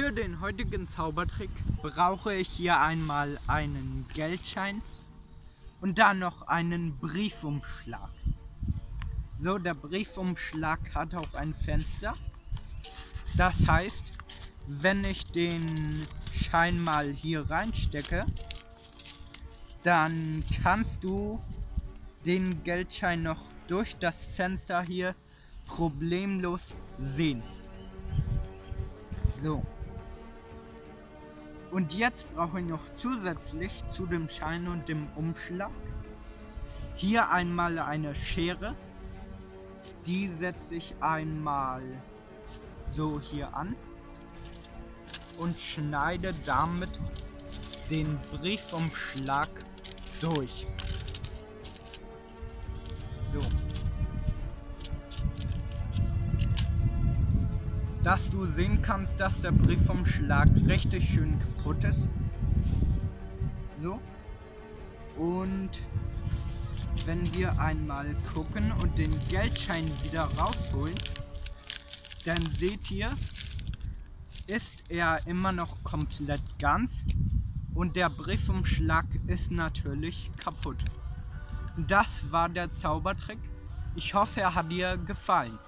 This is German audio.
Für den heutigen Zaubertrick brauche ich hier einmal einen Geldschein und dann noch einen Briefumschlag. So, der Briefumschlag hat auch ein Fenster. Das heißt, wenn ich den Schein mal hier reinstecke, dann kannst du den Geldschein noch durch das Fenster hier problemlos sehen. So. Und jetzt brauche ich noch zusätzlich zu dem Schein und dem Umschlag hier einmal eine Schere. Die setze ich einmal so hier an und schneide damit den Briefumschlag durch. So. Dass du sehen kannst, dass der Briefumschlag richtig schön kaputt ist. So. Und wenn wir einmal gucken und den Geldschein wieder rausholen, dann seht ihr, ist er immer noch komplett ganz und der Briefumschlag ist natürlich kaputt. Das war der Zaubertrick. Ich hoffe, er hat dir gefallen.